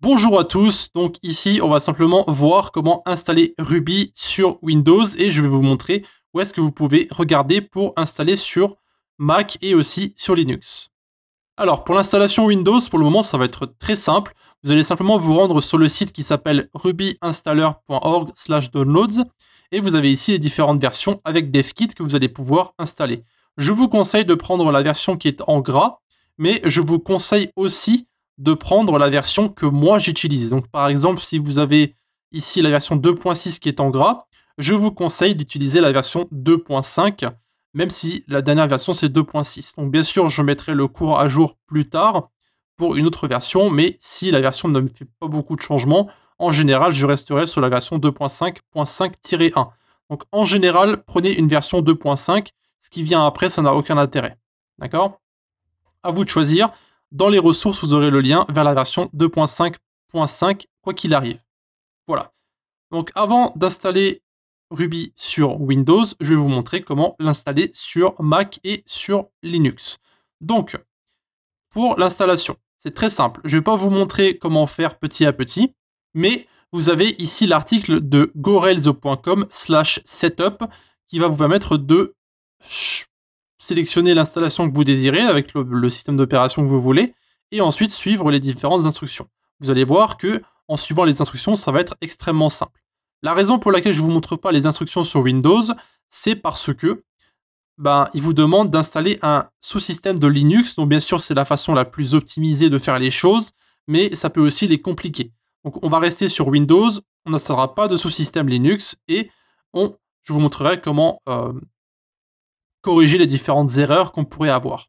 Bonjour à tous, donc ici on va simplement voir comment installer Ruby sur Windows et je vais vous montrer où est-ce que vous pouvez regarder pour installer sur Mac et aussi sur Linux. Alors pour l'installation Windows, pour le moment ça va être très simple. Vous allez simplement vous rendre sur le site qui s'appelle rubyinstaller.org downloads et vous avez ici les différentes versions avec DevKit que vous allez pouvoir installer. Je vous conseille de prendre la version qui est en gras, mais je vous conseille aussi de prendre la version que moi j'utilise. Donc par exemple, si vous avez ici la version 2.6 qui est en gras, je vous conseille d'utiliser la version 2.5, même si la dernière version c'est 2.6. Donc bien sûr, je mettrai le cours à jour plus tard pour une autre version, mais si la version ne me fait pas beaucoup de changements, en général, je resterai sur la version 2.5.5-1. Donc en général, prenez une version 2.5, ce qui vient après, ça n'a aucun intérêt. D'accord? À vous de choisir. Dans les ressources, vous aurez le lien vers la version 2.5.5, quoi qu'il arrive. Voilà. Donc avant d'installer Ruby sur Windows, je vais vous montrer comment l'installer sur Mac et sur Linux. Donc, pour l'installation, c'est très simple. Je ne vais pas vous montrer comment faire petit à petit, mais vous avez ici l'article de gorels.com slash setup qui va vous permettre de sélectionner l'installation que vous désirez avec le, système d'opération que vous voulez et ensuite suivre les différentes instructions. Vous allez voir que en suivant les instructions, ça va être extrêmement simple. La raison pour laquelle je ne vous montre pas les instructions sur Windows, c'est parce que ben, il vous demande d'installer un sous-système de Linux. Donc bien sûr, c'est la façon la plus optimisée de faire les choses, mais ça peut aussi les compliquer. Donc on va rester sur Windows, on n'installera pas de sous-système Linux et on, je vous montrerai comment euh, corriger les différentes erreurs qu'on pourrait avoir.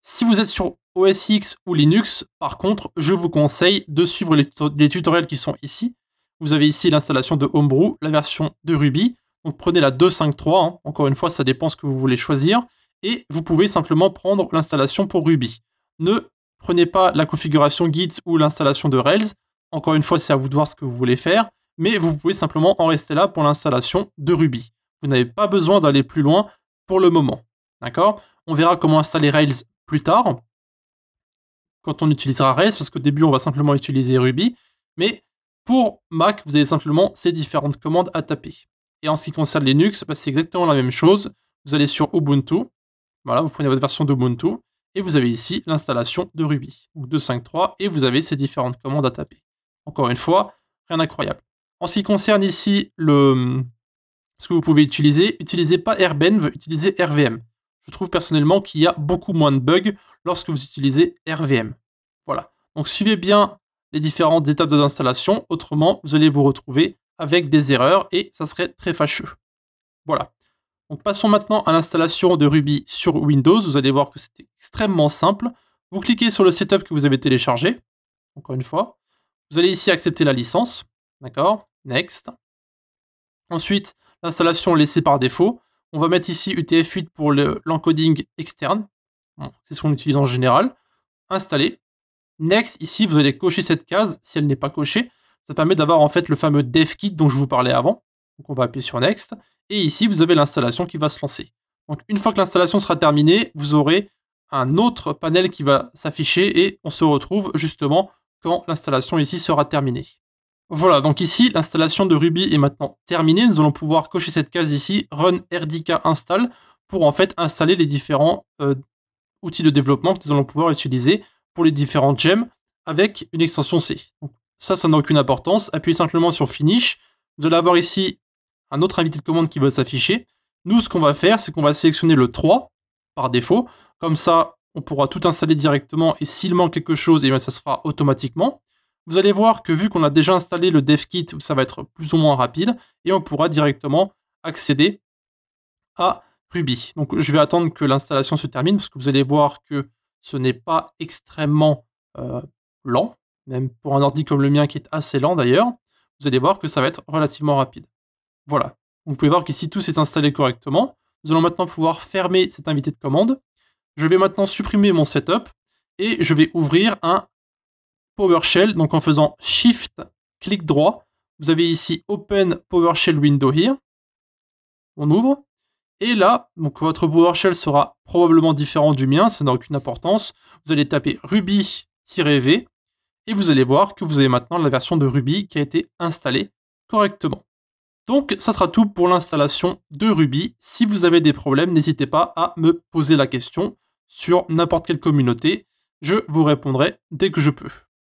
Si vous êtes sur OS X ou Linux, par contre, je vous conseille de suivre les, tutoriels qui sont ici. Vous avez ici l'installation de Homebrew, la version de Ruby. Donc prenez la 2.5.3, hein. encore une fois, ça dépend ce que vous voulez choisir. Et vous pouvez simplement prendre l'installation pour Ruby. Ne prenez pas la configuration Git ou l'installation de Rails. Encore une fois, c'est à vous de voir ce que vous voulez faire. Mais vous pouvez simplement en rester là pour l'installation de Ruby. Vous n'avez pas besoin d'aller plus loin pour le moment. D'accord? On verra comment installer Rails plus tard, quand on utilisera Rails, parce qu'au début, on va simplement utiliser Ruby. Mais pour Mac, vous avez simplement ces différentes commandes à taper. Et en ce qui concerne Linux, bah, c'est exactement la même chose. Vous allez sur Ubuntu. Voilà, vous prenez votre version d'Ubuntu. Et vous avez ici l'installation de Ruby, ou 2.5.3, et vous avez ces différentes commandes à taper. Encore une fois, rien d'incroyable. En ce qui concerne ici le, ce que vous pouvez utiliser, utilisez pas AirBenv, utilisez RVM. Je trouve personnellement qu'il y a beaucoup moins de bugs lorsque vous utilisez RVM. Voilà. Donc suivez bien les différentes étapes d'installation, autrement vous allez vous retrouver avec des erreurs et ça serait très fâcheux. Voilà. Donc passons maintenant à l'installation de Ruby sur Windows. Vous allez voir que c'est extrêmement simple. Vous cliquez sur le setup que vous avez téléchargé. Encore une fois. Vous allez ici accepter la licence. D'accord Next. Ensuite, l'installation laissée par défaut. On va mettre ici UTF-8 pour l'encoding externe. c'est ce qu'on utilise en général. Installer. Next, ici, vous allez cocher cette case. Si elle n'est pas cochée, ça permet d'avoir en fait le fameux DevKit dont je vous parlais avant. Donc on va appuyer sur Next. Et ici, vous avez l'installation qui va se lancer. Donc une fois que l'installation sera terminée, vous aurez un autre panel qui va s'afficher et on se retrouve justement quand l'installation ici sera terminée. Voilà, donc ici, l'installation de Ruby est maintenant terminée. Nous allons pouvoir cocher cette case ici, Run RDK Install, pour en fait installer les différents euh, outils de développement que nous allons pouvoir utiliser pour les différentes gemmes avec une extension C. Donc, ça, ça n'a aucune importance. Appuyez simplement sur Finish. Vous allez avoir ici un autre invité de commande qui va s'afficher. Nous, ce qu'on va faire, c'est qu'on va sélectionner le 3 par défaut. Comme ça, on pourra tout installer directement et s'il manque quelque chose, eh ça se fera automatiquement vous allez voir que vu qu'on a déjà installé le DevKit, ça va être plus ou moins rapide et on pourra directement accéder à Ruby. Donc je vais attendre que l'installation se termine parce que vous allez voir que ce n'est pas extrêmement euh, lent, même pour un ordi comme le mien qui est assez lent d'ailleurs. Vous allez voir que ça va être relativement rapide. Voilà. Vous pouvez voir qu'ici tout s'est installé correctement. Nous allons maintenant pouvoir fermer cette invité de commande. Je vais maintenant supprimer mon setup et je vais ouvrir un PowerShell. Donc en faisant Shift, clic droit, vous avez ici Open PowerShell Window here. On ouvre. Et là, donc votre PowerShell sera probablement différent du mien, ça n'a aucune importance. Vous allez taper ruby-v et vous allez voir que vous avez maintenant la version de Ruby qui a été installée correctement. Donc ça sera tout pour l'installation de Ruby. Si vous avez des problèmes, n'hésitez pas à me poser la question sur n'importe quelle communauté. Je vous répondrai dès que je peux.